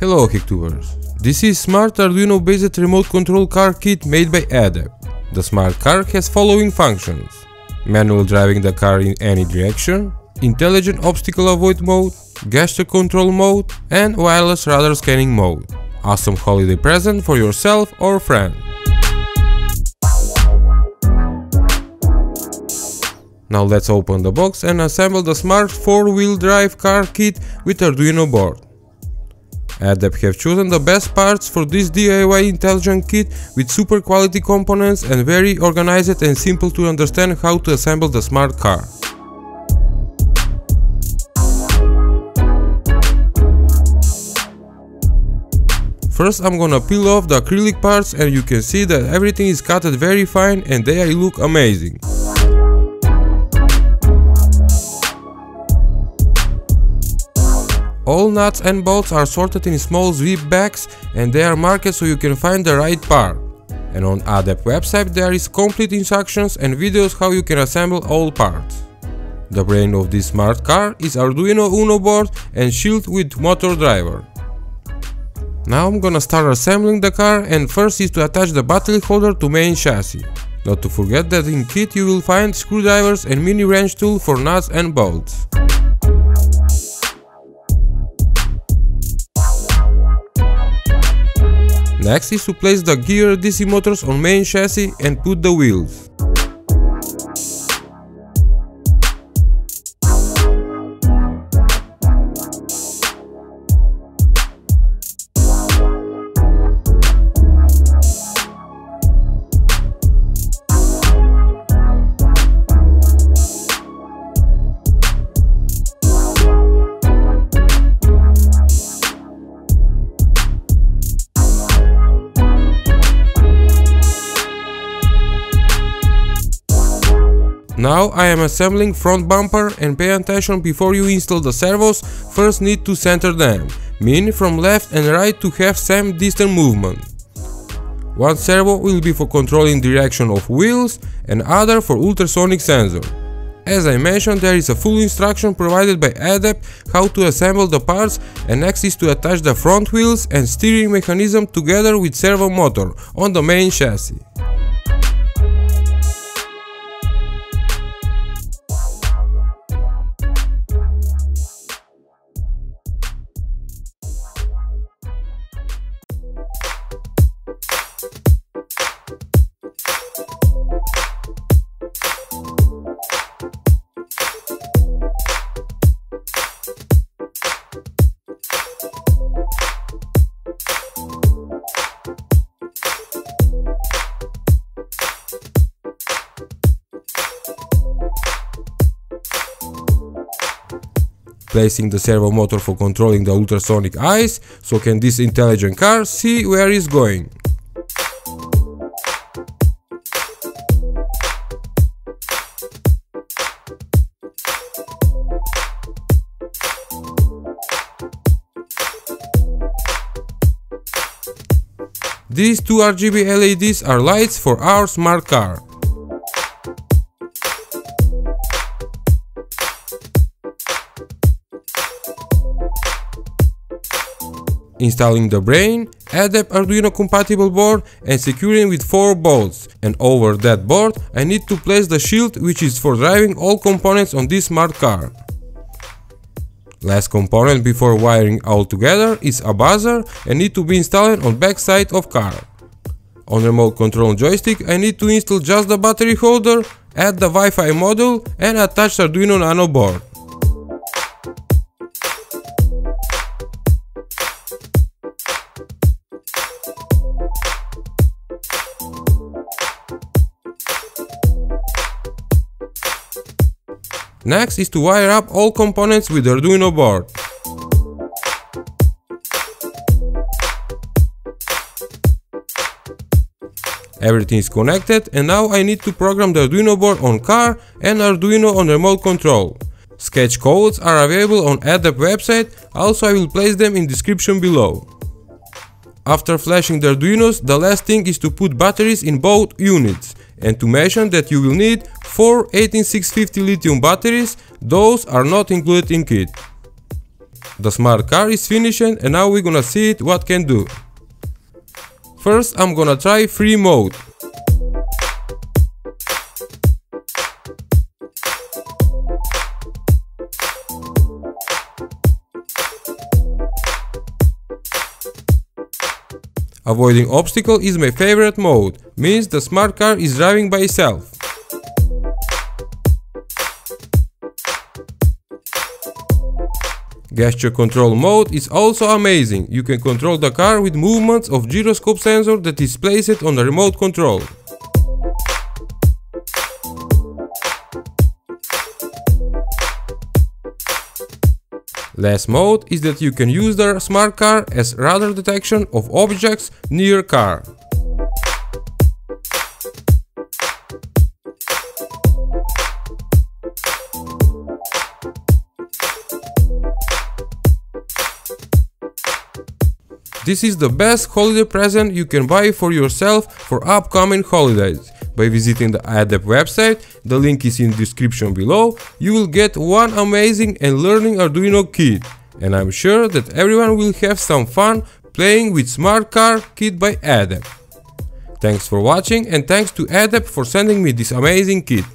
Hello Hacktubers. This is Smart Arduino based remote control car kit made by Adeept. The smart car has following functions. Manual driving the car in any direction, intelligent obstacle avoid mode, gesture control mode and wireless radar scanning mode. Awesome holiday present for yourself or friend. Now let's open the box and assemble the smart 4-wheel drive car kit with Arduino board. Adeept have chosen the best parts for this DIY intelligent kit with super quality components and very organized and simple to understand how to assemble the smart car. First I'm gonna peel off the acrylic parts and you can see that everything is cut very fine and they look amazing. All nuts and bolts are sorted in small zip bags and they are marked so you can find the right part. And on Adeept website there is complete instructions and videos how you can assemble all parts. The brain of this smart car is Arduino Uno board and shield with motor driver. Now I'm gonna start assembling the car and first is to attach the battery holder to main chassis. Not to forget that in kit you will find screwdrivers and mini wrench tool for nuts and bolts. Next is to place the gear DC motors on main chassis and put the wheels. Now I am assembling front bumper and pay attention before you install the servos, first need to center them, mean from left and right to have same distance movement. One servo will be for controlling direction of wheels and other for ultrasonic sensor. As I mentioned there is a full instruction provided by Adeept how to assemble the parts and next is to attach the front wheels and steering mechanism together with servo motor on the main chassis. Placing the servo motor for controlling the ultrasonic eyes, so can this intelligent car see where it's going. These two RGB LEDs are lights for our smart car. Installing the brain, Adeept Arduino compatible board and securing with 4 bolts and over that board I need to place the shield which is for driving all components on this smart car. Last component before wiring all together is a buzzer and need to be installed on back side of car. On remote control joystick I need to install just the battery holder, add the Wi-Fi module and attach Arduino Nano board. Next is to wire up all components with Arduino board. Everything is connected and now I need to program the Arduino board on car and Arduino on remote control. Sketch codes are available on Adeept website, also I will place them in description below. After flashing the Arduinos, the last thing is to put batteries in both units and to mention that you will need 4 18650 lithium batteries, those are not included in kit. The smart car is finished and now we're gonna see it what can do. First I'm gonna try free mode. Avoiding obstacle is my favorite mode, means the smart car is driving by itself. Gesture control mode is also amazing, you can control the car with movements of gyroscope sensor that is placed on the remote control. Last mode is that you can use the smart car as radar detection of objects near car. This is the best holiday present you can buy for yourself for upcoming holidays. By visiting the Adeept website, the link is in description below, you will get one amazing and learning Arduino kit. And I'm sure that everyone will have some fun playing with Smart Car Kit by Adeept. Thanks for watching and thanks to Adeept for sending me this amazing kit.